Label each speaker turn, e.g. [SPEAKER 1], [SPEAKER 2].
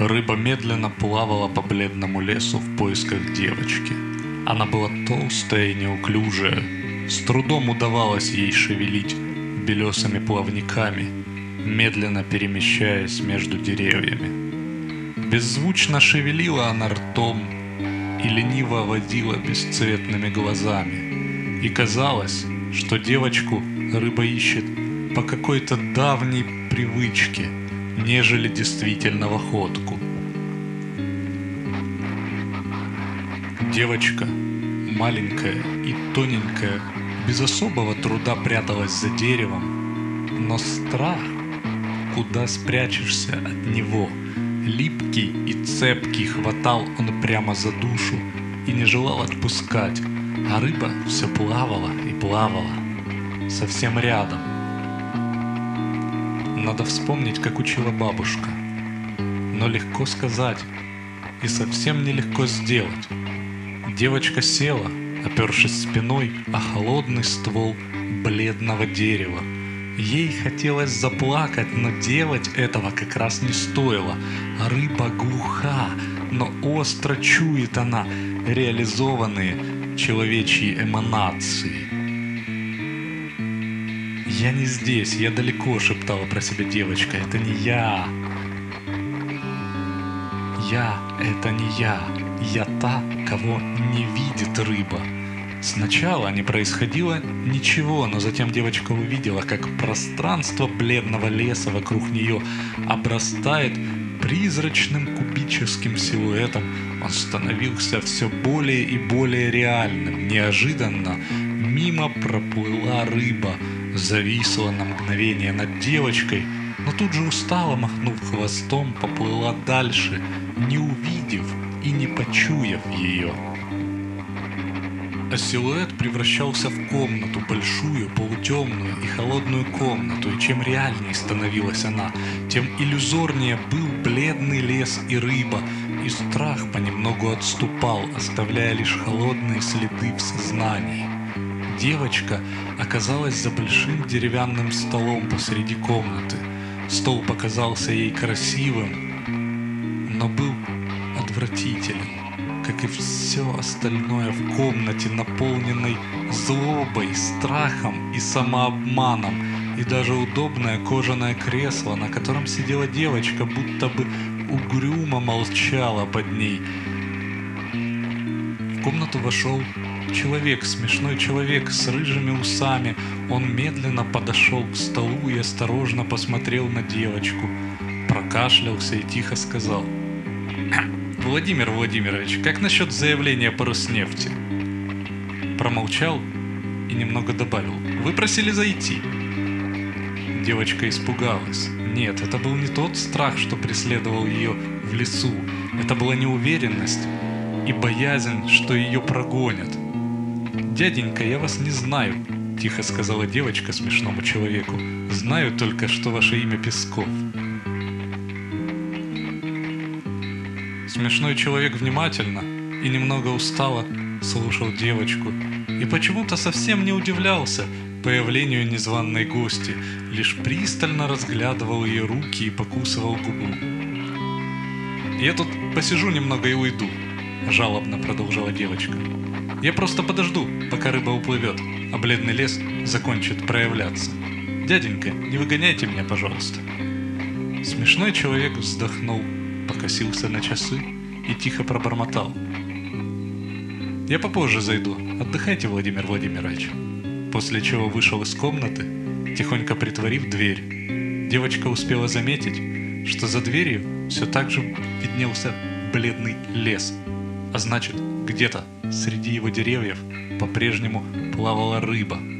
[SPEAKER 1] Рыба медленно плавала по бледному лесу в поисках девочки. Она была толстая и неуклюжая. С трудом удавалось ей шевелить белесыми плавниками, медленно перемещаясь между деревьями. Беззвучно шевелила она ртом и лениво водила бесцветными глазами. И казалось, что девочку рыба ищет по какой-то давней привычке – нежели действительно в охотку. Девочка, маленькая и тоненькая, без особого труда пряталась за деревом, но страх, куда спрячешься от него, липкий и цепкий хватал он прямо за душу и не желал отпускать, а рыба все плавала и плавала, совсем рядом – надо вспомнить, как учила бабушка. Но легко сказать и совсем нелегко сделать. Девочка села, опершись спиной о холодный ствол бледного дерева. Ей хотелось заплакать, но делать этого как раз не стоило. Рыба глуха, но остро чует она реализованные человечьи эманации. «Я не здесь, я далеко», — шептала про себя девочка. «Это не я». «Я — это не я. Я та, кого не видит рыба». Сначала не происходило ничего, но затем девочка увидела, как пространство бледного леса вокруг нее обрастает призрачным кубическим силуэтом. Он становился все более и более реальным. Неожиданно мимо проплыла рыба — зависла на мгновение над девочкой, но тут же устало, махнув хвостом, поплыла дальше, не увидев и не почуяв ее. А силуэт превращался в комнату, большую, полутемную и холодную комнату, и чем реальнее становилась она, тем иллюзорнее был бледный лес и рыба, и страх понемногу отступал, оставляя лишь холодные следы в сознании. Девочка оказалась за большим деревянным столом посреди комнаты. Стол показался ей красивым, но был отвратителен, как и все остальное в комнате, наполненной злобой, страхом и самообманом, и даже удобное кожаное кресло, на котором сидела девочка, будто бы угрюмо молчала под ней. В комнату вошел Человек, смешной человек с рыжими усами. Он медленно подошел к столу и осторожно посмотрел на девочку. Прокашлялся и тихо сказал. «Владимир Владимирович, как насчет заявления по Роснефти?» Промолчал и немного добавил. «Вы просили зайти». Девочка испугалась. Нет, это был не тот страх, что преследовал ее в лесу. Это была неуверенность и боязнь, что ее прогонят. «Дяденька, я вас не знаю», – тихо сказала девочка смешному человеку. «Знаю только, что ваше имя Песков». Смешной человек внимательно и немного устало слушал девочку и почему-то совсем не удивлялся появлению незваной гости, лишь пристально разглядывал ее руки и покусывал губу. «Я тут посижу немного и уйду», – жалобно продолжала девочка. Я просто подожду, пока рыба уплывет, а бледный лес закончит проявляться. Дяденька, не выгоняйте меня, пожалуйста. Смешной человек вздохнул, покосился на часы и тихо пробормотал. Я попозже зайду. Отдыхайте, Владимир Владимирович. После чего вышел из комнаты, тихонько притворив дверь. Девочка успела заметить, что за дверью все так же виднелся бледный лес, а значит, где-то среди его деревьев по-прежнему плавала рыба –